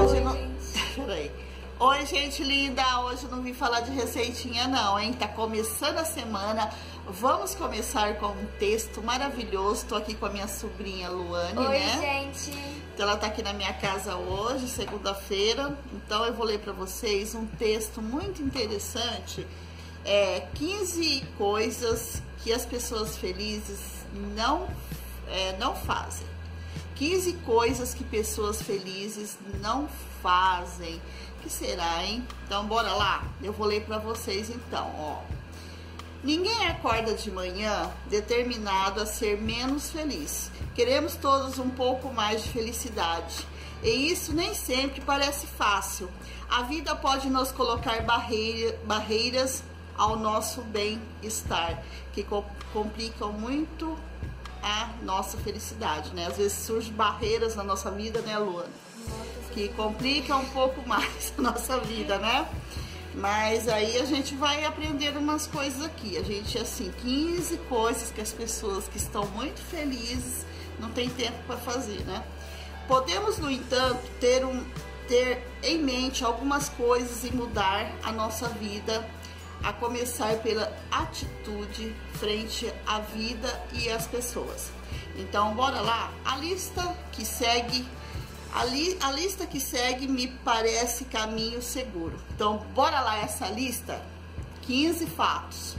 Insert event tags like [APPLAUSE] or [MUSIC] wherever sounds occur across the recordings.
Hoje não... [LAUGHS] Peraí. Oi, gente linda! Hoje eu não vim falar de receitinha não, hein? Tá começando a semana. Vamos começar com um texto maravilhoso. Tô aqui com a minha sobrinha Luane, Oi, né? gente. Então ela tá aqui na minha casa hoje, segunda-feira. Então eu vou ler para vocês um texto muito interessante. É 15 coisas que as pessoas felizes não, é, não fazem. 15 coisas que pessoas felizes não fazem. que será, hein? Então bora lá. Eu vou ler para vocês então, ó. Ninguém acorda de manhã determinado a ser menos feliz. Queremos todos um pouco mais de felicidade. E isso nem sempre parece fácil. A vida pode nos colocar barreira, barreiras ao nosso bem-estar, que co complicam muito a nossa felicidade, né? Às vezes surgem barreiras na nossa vida, né, Luana? Que complicam um pouco [LAUGHS] mais a nossa vida, né? Mas aí a gente vai aprender umas coisas aqui. A gente, assim, 15 coisas que as pessoas que estão muito felizes não tem tempo para fazer, né? Podemos, no entanto, ter, um, ter em mente algumas coisas e mudar a nossa vida, a começar pela atitude frente à vida e às pessoas. Então, bora lá. A lista que segue a, li, a lista que segue me parece caminho seguro. Então, bora lá essa lista? 15 fatos.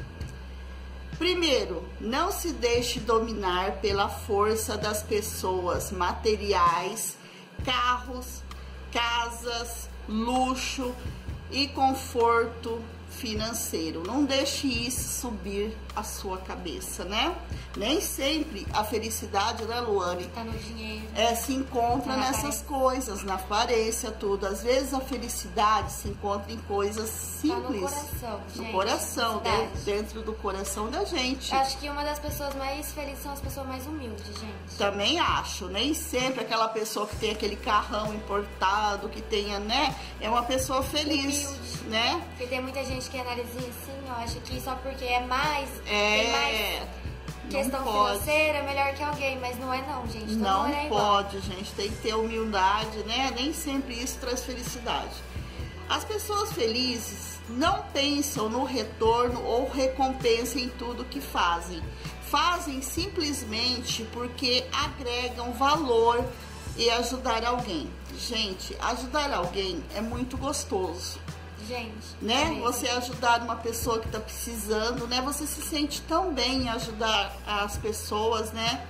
Primeiro, não se deixe dominar pela força das pessoas, materiais, carros, casas, luxo e conforto financeiro. Não deixe isso subir a sua cabeça, né? Nem sempre a felicidade, né, Luane? Tá no dinheiro. É, se encontra nessas aparência. coisas, na aparência, tudo. Às vezes a felicidade se encontra em coisas Tá no simples. coração, No gente. coração, de- Verdade. dentro do coração da gente. Eu Acho que uma das pessoas mais felizes são as pessoas mais humildes, gente. Também acho, nem sempre aquela pessoa que tem aquele carrão importado, que tenha, né? É uma pessoa feliz, Humilde. né? Porque tem muita gente que é narizinho assim, eu acho que só porque é mais, É. questão pode. financeira, é melhor que alguém, mas não é não, gente. Todo Não é pode, gente. Tem que ter humildade, né? Nem sempre isso traz felicidade. As pessoas felizes não pensam no retorno ou recompensa em tudo que fazem. Fazem simplesmente porque agregam valor e ajudar alguém. Gente, ajudar alguém é muito gostoso Gente. né? mesmo. Você ajudar uma pessoa que está precisando, né? Você se sente tão bem em ajudar as pessoas, né?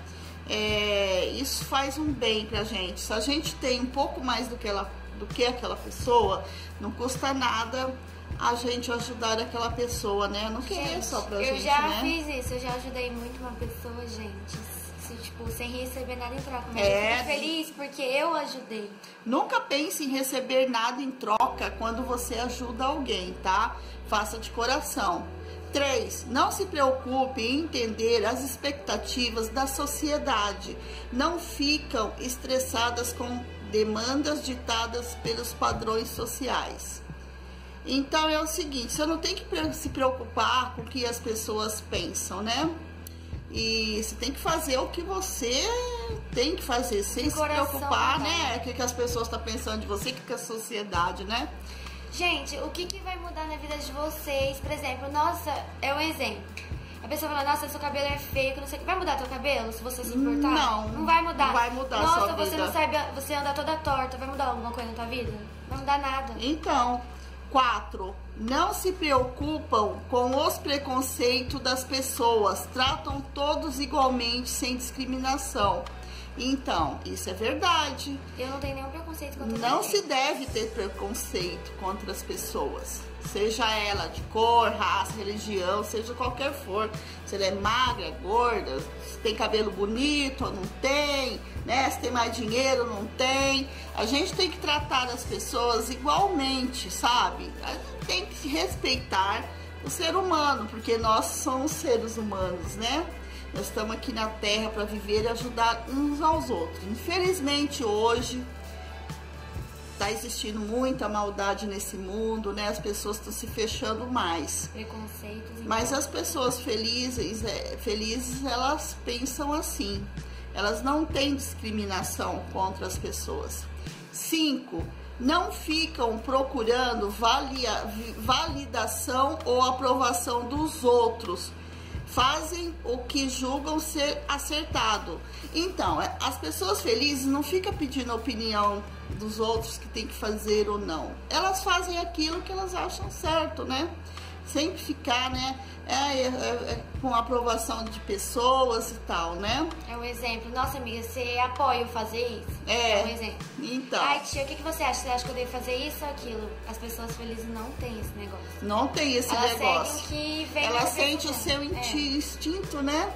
É, isso faz um bem pra gente. Se a gente tem um pouco mais do que, ela, do que aquela pessoa, não custa nada a gente ajudar aquela pessoa, né? Não que é Gente, só pra eu gente, já né? fiz isso, eu já ajudei muito uma pessoa, gente. Se, tipo, sem receber nada em troca. Mas É. eu fico feliz porque eu ajudei. Nunca pense em receber nada em troca quando você ajuda alguém, tá? Faça de coração. 3. Não se preocupe em entender as expectativas da sociedade. Não ficam estressadas com demandas ditadas pelos padrões sociais. Então é o seguinte, você não tem que se preocupar com o que as pessoas pensam, né? E você tem que fazer o que você tem que fazer, sem De se coração preocupar, né? O que, que as pessoas estão pensando de você, o que, que a sociedade, né? Gente, o que, que vai mudar na vida de vocês? Por exemplo, nossa, é um exemplo. A pessoa fala, nossa, seu cabelo é feio, não sei o que. Vai mudar teu cabelo se você se importar? Não, Não vai mudar. não vai mudar Nossa, você vida. não sabe, você anda toda torta. Vai mudar alguma coisa na tua vida? Não vai mudar nada. Então, 4. Não se preocupam com os preconceitos das pessoas, tratam todos igualmente, sem discriminação. Então, isso é verdade. Eu não tenho nenhum preconceito contra Não ninguém. se deve ter preconceito contra as pessoas, seja ela de cor, raça, religião, seja qualquer for. Se ela é magra, gorda, se tem cabelo bonito ou não tem, né? Se tem mais dinheiro ou não tem. A gente tem que tratar as pessoas igualmente, sabe? A gente tem que respeitar o ser humano, porque nós somos seres humanos, né? Nós estamos aqui na Terra para viver e ajudar uns aos outros. Infelizmente hoje tá existindo muita maldade nesse mundo, né? As pessoas estão se fechando mais. Preconceitos. e Mas as pessoas felizes, é, felizes, elas pensam assim. Elas não têm discriminação contra as pessoas. Cinco, não ficam procurando valia, validação ou aprovação dos outros. Fazem o que julgam ser acertado. Então, é, as pessoas felizes não ficam pedindo opinião dos outros que tem que fazer ou não. Elas fazem aquilo que elas acham certo, né? Sempre ficar, né? É, é, é, com aprovação de pessoas e tal, né? É um exemplo. Nossa, amiga, você apoia fazer isso? É. É um exemplo. Então. Ai, tia, o que, que você acha? Você acha que eu devo fazer isso ou aquilo? As pessoas felizes não têm esse negócio. Não tem esse Elas negócio. que vem Ela sente o seu inti- instinto, né?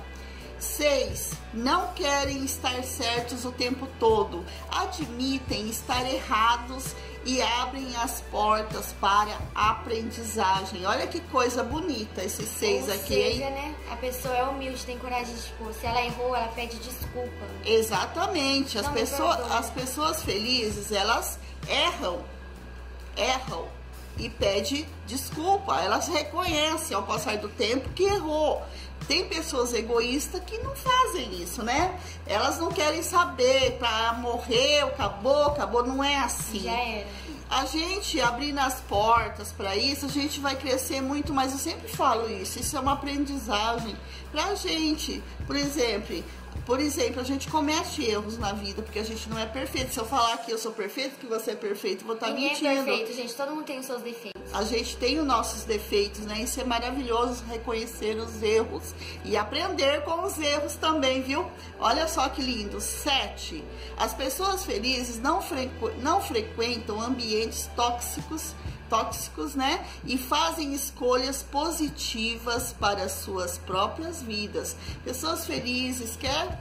Seis, não querem estar certos o tempo todo. Admitem estar errados e abrem as portas para a aprendizagem. Olha que coisa bonita esses seis Ou aqui, seja, hein? né? A pessoa é humilde, tem coragem de, tipo, se ela errou, ela pede desculpa. Exatamente. As, Não perdoa. as pessoas felizes, elas erram, erram e pede desculpa. Elas reconhecem ao passar do tempo que errou. Tem pessoas egoístas que não fazem isso, né? Elas não querem saber, pra morrer, acabou, acabou, não é assim. Já era. A gente abrindo as portas para isso, a gente vai crescer muito mais. Eu sempre falo isso. Isso é uma aprendizagem pra gente. Por exemplo, por exemplo, a gente comete erros na vida porque a gente não é perfeito. Se eu falar que eu sou perfeito, que você é perfeito, vou estar Ninguém mentindo. é perfeito, gente. Todo mundo tem os seus defeitos. A gente tem os nossos defeitos, né? Isso é maravilhoso reconhecer os erros e aprender com os erros também, viu? Olha só que lindo. Sete. As pessoas felizes não, frequ... não frequentam ambientes tóxicos, tóxicos, né? E fazem escolhas positivas para suas próprias vidas. Pessoas felizes quer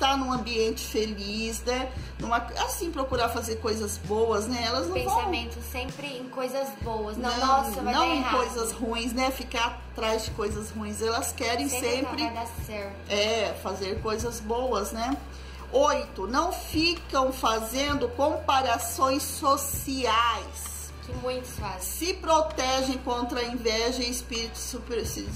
estar num ambiente feliz, né? Numa... assim procurar fazer coisas boas, né? Elas não vão Pensamento sempre em coisas boas. Não, não, nossa, vai não dar em errado. coisas ruins, né? Ficar atrás de coisas ruins. Elas querem sempre, sempre, é, fazer coisas boas, né? Oito, não ficam fazendo comparações sociais. Que muitos fazem. Se protegem contra a inveja e espírito de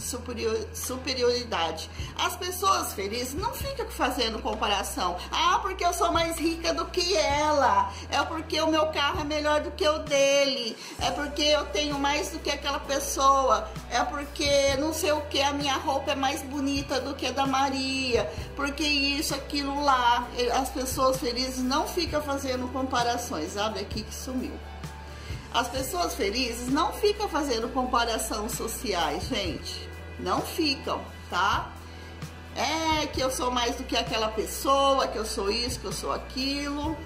superior- superioridade. As pessoas felizes não ficam fazendo comparação. Ah, porque eu sou mais rica do que ela. É porque o meu carro é melhor do que o dele. É porque eu tenho mais do que aquela pessoa. É porque não sei o que, a minha roupa é mais bonita do que a da Maria. Porque isso, aquilo lá. As pessoas felizes não ficam fazendo comparações. Abre aqui que sumiu. As pessoas felizes não ficam fazendo comparação sociais, gente. Não ficam, tá? É que eu sou mais do que aquela pessoa, que eu sou isso, que eu sou aquilo.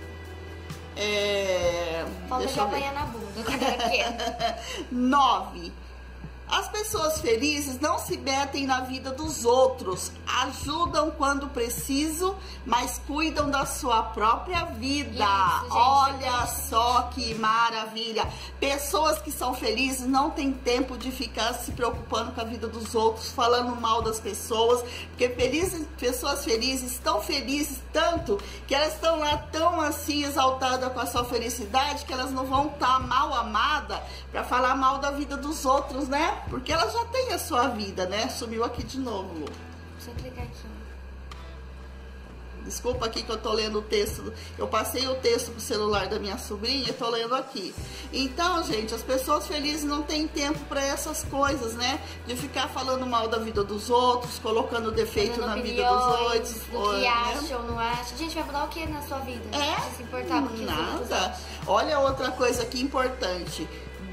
É. Falta de apanhar na bunda pequena. [LAUGHS] 9. As pessoas felizes não se metem na vida dos outros, ajudam quando preciso, mas cuidam da sua própria vida. Isso, gente, Olha gente. só que maravilha. Pessoas que são felizes não têm tempo de ficar se preocupando com a vida dos outros, falando mal das pessoas, porque felizes, pessoas felizes estão felizes tanto que elas estão lá tão assim exaltadas com a sua felicidade que elas não vão estar mal amada para falar mal da vida dos outros, né? Porque elas já têm a sua vida, né? Sumiu aqui de novo. Deixa eu clicar aqui. Desculpa aqui que eu tô lendo o texto. Eu passei o texto pro celular da minha sobrinha e tô lendo aqui. Então, gente, as pessoas felizes não têm tempo para essas coisas, né? De ficar falando mal da vida dos outros, colocando defeito na vida dos outros. do ou, que né? acha ou não acha. Gente, vai mudar o que na sua vida? É? Se importar com Nada. acham. Olha outra coisa aqui importante.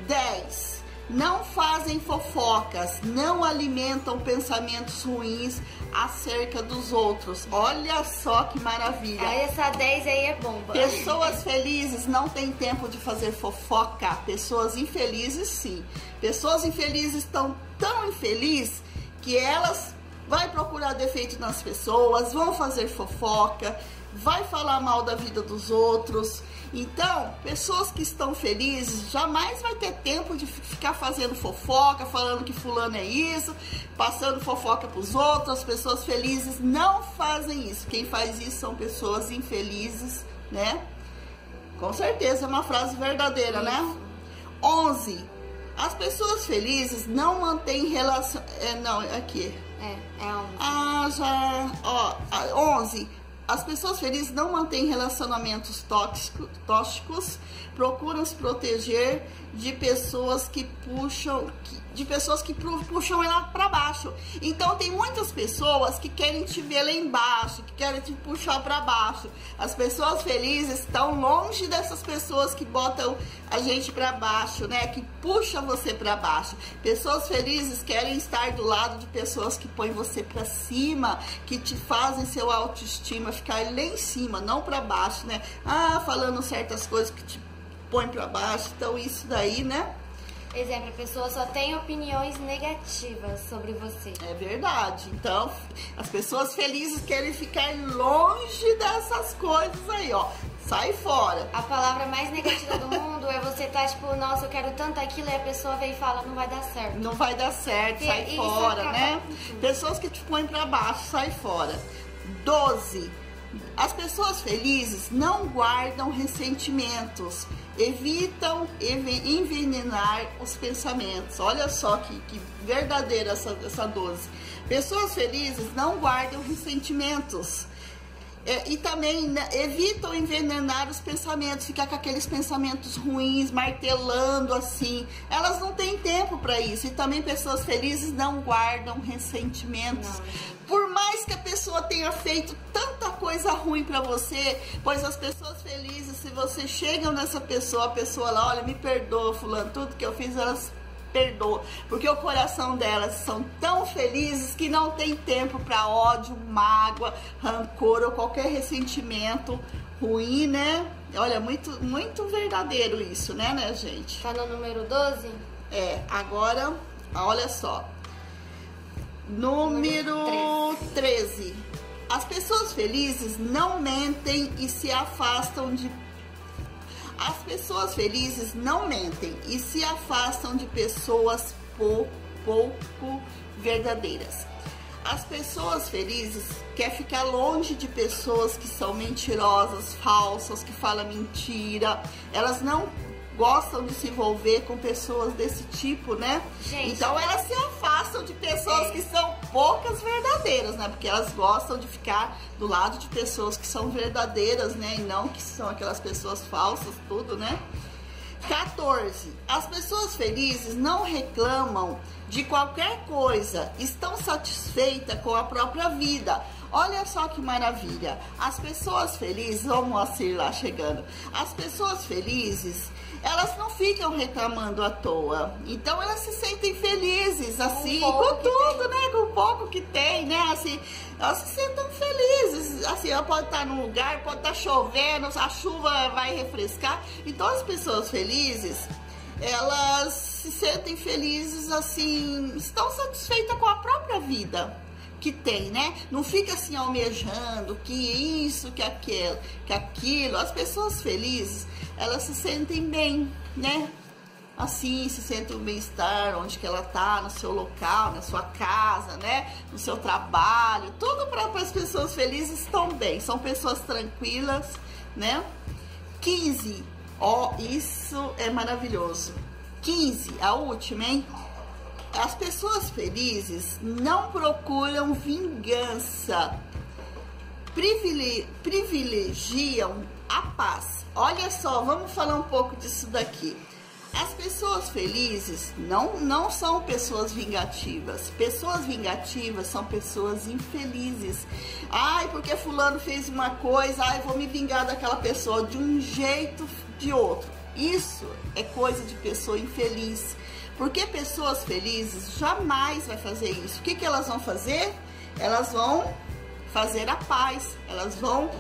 10. Não fazem fofocas, não alimentam pensamentos ruins acerca dos outros. Olha só que maravilha. Essa 10 aí é bomba. Pessoas felizes não têm tempo de fazer fofoca. Pessoas infelizes, sim. Pessoas infelizes estão tão infelizes que elas vai procurar defeito nas pessoas, vão fazer fofoca, vai falar mal da vida dos outros. Então, pessoas que estão felizes jamais vai ter tempo de fi- ficar fazendo fofoca, falando que fulano é isso, passando fofoca para os outros. As pessoas felizes não fazem isso. Quem faz isso são pessoas infelizes, né? Com certeza é uma frase verdadeira, né? Isso. 11. As pessoas felizes não mantêm relação. É, não, aqui. É, é um. Ah, já. Ó, a- 11. As pessoas felizes não mantêm relacionamentos tóxicos, procuram se proteger de pessoas que puxam, de pessoas que puxam ela para baixo. Então tem muitas pessoas que querem te ver lá embaixo, que querem te puxar para baixo. As pessoas felizes estão longe dessas pessoas que botam a gente para baixo, né? Que puxam você para baixo. Pessoas felizes querem estar do lado de pessoas que põem você para cima, que te fazem seu autoestima ficar lá em cima, não para baixo, né? Ah, falando certas coisas que te põe para baixo. Então isso daí, né? Exemplo, a pessoa só tem opiniões negativas sobre você. É verdade. Então, as pessoas felizes querem ficar longe dessas coisas aí, ó. Sai fora. A palavra mais negativa do mundo é você tá tipo, nossa, eu quero tanto aquilo, e a pessoa vem e fala, não vai dar certo. Não vai dar certo, e, sai fora, né? Pessoas que te põem para baixo, sai fora. 12 as pessoas felizes não guardam ressentimentos, evitam envenenar os pensamentos. Olha só que, que verdadeira essa, essa dose. Pessoas felizes não guardam ressentimentos. É, e também né, evitam envenenar os pensamentos, ficar com aqueles pensamentos ruins, martelando assim. Elas não têm tempo para isso. E também pessoas felizes não guardam ressentimentos. Não. Por mais que a pessoa tenha feito tanta coisa ruim para você, pois as pessoas felizes, se você chega nessa pessoa, a pessoa lá, olha, me perdoa, fulano, tudo que eu fiz, elas perdoa, porque o coração delas são tão felizes que não tem tempo para ódio, mágoa, rancor ou qualquer ressentimento ruim, né? Olha, muito, muito verdadeiro isso, né, né, gente? Tá no número 12? É, agora, olha só. Número, número 13. 13. As pessoas felizes não mentem e se afastam de as pessoas felizes não mentem e se afastam de pessoas pouco, pouco verdadeiras. As pessoas felizes querem ficar longe de pessoas que são mentirosas, falsas, que falam mentira. Elas não gostam de se envolver com pessoas desse tipo, né? Gente, então elas se afastam de pessoas que são poucas verdadeiras, né? Porque elas gostam de ficar do lado de pessoas que são verdadeiras, né? E não que são aquelas pessoas falsas, tudo, né? 14. As pessoas felizes não reclamam de qualquer coisa, estão satisfeitas com a própria vida. Olha só que maravilha. As pessoas felizes, vamos assim lá chegando. As pessoas felizes, elas não ficam reclamando à toa. Então elas se sentem felizes, assim, com, com tudo, né? Com o pouco que tem, né? Assim, elas se sentem felizes. Assim, ela pode estar num lugar, pode estar chovendo, a chuva vai refrescar. Então as pessoas felizes, elas se sentem felizes, assim, estão satisfeitas com a própria vida que tem, né? Não fica assim almejando que isso, que aquilo, que aquilo. As pessoas felizes, elas se sentem bem, né? Assim, se sentem o bem-estar onde que ela tá, no seu local, na sua casa, né? No seu trabalho. Tudo para as pessoas felizes estão bem. São pessoas tranquilas, né? 15. Ó, oh, isso é maravilhoso. 15, a última, hein? As pessoas felizes não procuram vingança, privilegiam a paz. Olha só, vamos falar um pouco disso daqui. As pessoas felizes não, não são pessoas vingativas. Pessoas vingativas são pessoas infelizes. Ai, porque fulano fez uma coisa, ai, vou me vingar daquela pessoa de um jeito de outro. Isso é coisa de pessoa infeliz. Porque pessoas felizes jamais vai fazer isso. O que, que elas vão fazer? Elas vão fazer a paz. Elas vão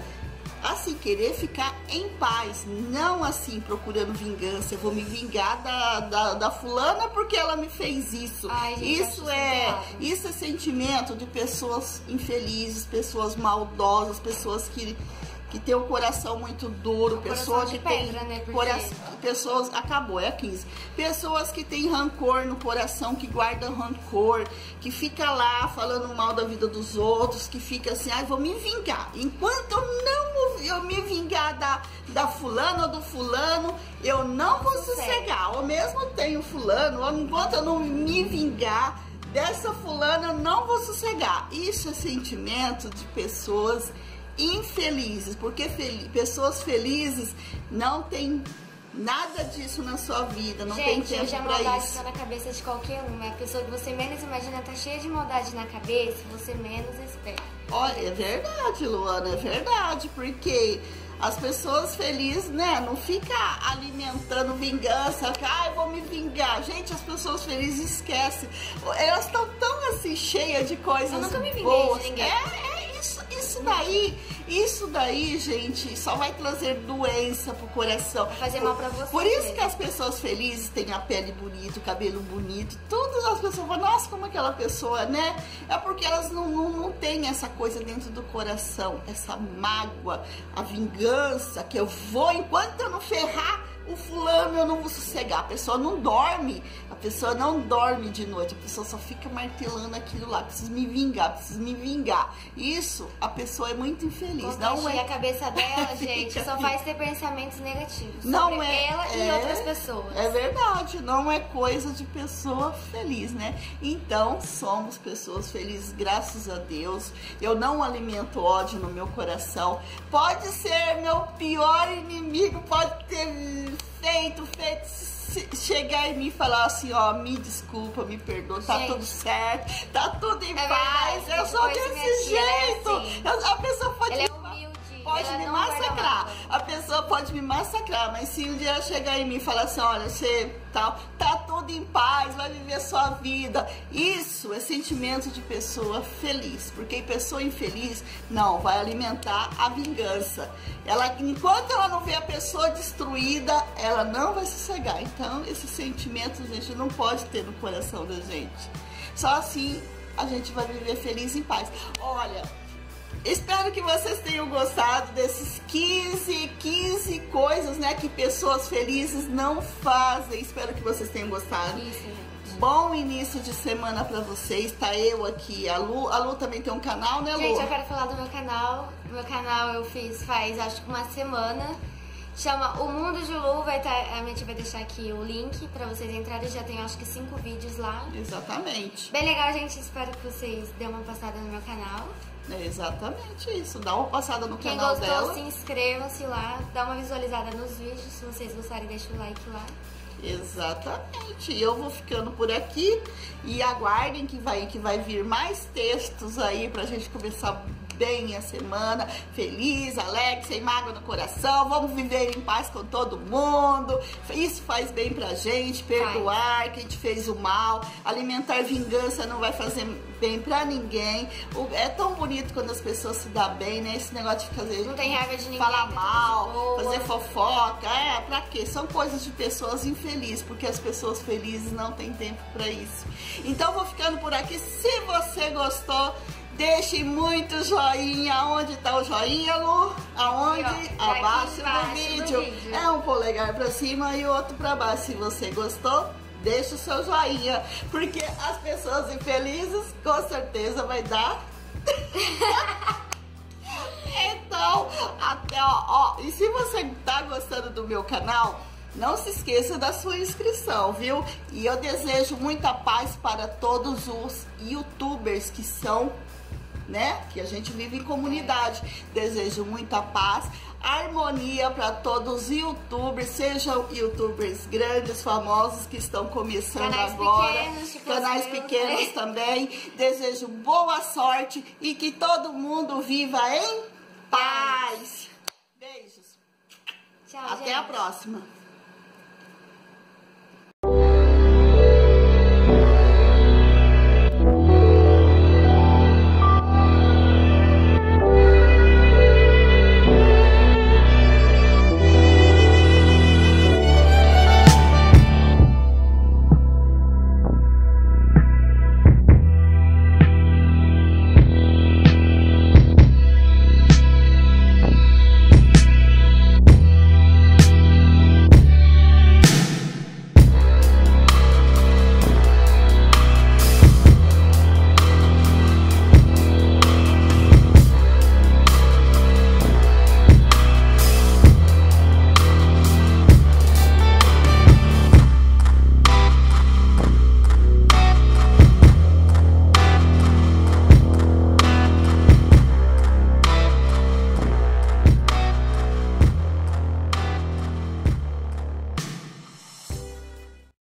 assim, querer ficar em paz, não assim, procurando vingança, eu vou me vingar da, da, da fulana porque ela me fez isso. Ai, gente, isso é isso é sentimento de pessoas infelizes, pessoas maldosas, pessoas que que tem o coração muito duro, pessoas que tem né? coração, pessoas acabou, é a 15. Pessoas que têm rancor no coração, que guardam rancor, que fica lá falando mal da vida dos outros, que fica assim, ai, ah, vou me vingar. Enquanto eu não eu me vingar da da fulana ou do fulano, eu não vou sossegar. Ou mesmo tenho fulano, ou enquanto eu não me vingar dessa fulana, eu não vou sossegar. Isso é sentimento de pessoas infelizes, porque fel pessoas felizes não têm nada disso na sua vida, não Gente, tem tempo hoje a pra maldade isso. tá na cabeça de qualquer um. A pessoa que você menos imagina tá cheia de maldade na cabeça, você menos espera. Olha, é verdade, Luana, é verdade, porque as pessoas felizes, né, não fica alimentando vingança, ai, vou me vingar. Gente, as pessoas felizes esquecem. Elas estão tão assim cheias de coisas Eu nunca me vinguei boas. de ninguém. É, é isso, daí, isso daí, gente, só vai trazer doença pro coração. Fazer mal pra você Por isso que as pessoas felizes têm a pele bonita, o cabelo bonito. Todas as pessoas falam, nossa, como aquela pessoa, né? É porque elas não, não, não têm essa coisa dentro do coração, essa mágoa, a vingança, que eu vou, enquanto eu não ferrar o fulano, eu não vou sossegar. A pessoa não dorme, a pessoa não dorme de noite, a pessoa só fica martelando aquilo lá, preciso me vingar, preciso me vingar. Isso, a pessoa é muito infeliz, não é? a cabeça dela, Fica [LAUGHS] gente, só faz ter pensamentos negativos. Não é, ela e é, outras pessoas. É verdade, não é coisa de pessoa feliz, né? Então, somos pessoas felizes, graças a Deus. Eu não alimento ódio no meu coração. Pode ser meu pior inimigo, pode ter feito, feito, chegar em mim e falar assim, ó, me desculpa, me perdoa, tá Gente. tudo certo, tá tudo em É paz. verdade, Eu sou desse é jeito. assim. Eu- a pessoa pode pode ela me não guarda massacrar. A pessoa pode me massacrar, mas se um dia ela chegar em mim e falar assim, olha, você tal, tá tudo em paz, vai viver a sua vida. Isso é sentimento de pessoa feliz, porque pessoa infeliz não vai alimentar a vingança. Ela, enquanto ela não vê a pessoa destruída, ela não vai sossegar. Então, esse sentimento, gente, não pode ter no coração da gente. Só assim a gente vai viver feliz em paz. Olha, Espero que vocês tenham gostado desses 15, 15 coisas, né, que pessoas felizes não fazem. Espero que vocês tenham gostado. Isso, gente. Bom início de semana pra vocês. Tá eu aqui, a Lu. A Lu também tem um canal, né, Lu? Gente, eu quero falar do meu canal. Meu canal eu fiz faz acho que uma semana. Chama O Mundo de Lu. Vai tá, a gente vai deixar aqui o link pra vocês entrarem. Já tem acho que cinco vídeos lá. Exatamente. Bem legal, gente. Espero que vocês dêem uma passada no meu canal. É exatamente isso. Dá uma passada no Quem canal gostou, dela. se inscrevam-se lá. Dá uma visualizada nos vídeos. Se vocês gostarem, deixa o like lá. Exatamente. E eu vou ficando por aqui e aguardem que vai, que vai vir mais textos aí pra gente começar bem a semana, feliz, alegre, sem mágoa no coração. Vamos viver em paz com todo mundo. Isso faz bem pra gente, perdoar quem te fez o mal, alimentar vingança não vai fazer bem pra ninguém. É tão bonito quando as pessoas se dão bem, né? Esse negócio de fazer Não tem raiva de ninguém. falar de mal, fazer fofoca, é, pra quê? São coisas de pessoas infelizes, porque as pessoas felizes não têm tempo pra isso. Então vou ficando por aqui. Se você gostou, deixe muito joinha. Onde tá o joinha, Lu? Aonde? Aqui, ó, Abaixo do do vídeo. vídeo. É um polegar pra cima e outro pra baixo. Se você gostou, deixa o seu joinha, porque as pessoas infelizes com certeza vai dar [LAUGHS] então, até ó, ó, e se você tá gostando do meu canal, não se esqueça da sua inscrição, viu? E eu desejo muita paz para todos os youtubers que são, né? Que a gente vive em comunidade. Desejo muita paz, harmonia para todos os youtubers, sejam youtubers grandes, famosos que estão começando Canais agora, pequenos, tipo canais pequenos né? também. Desejo boa sorte e que todo mundo viva em paz. Beijos. Tchau, Até gente. a próxima.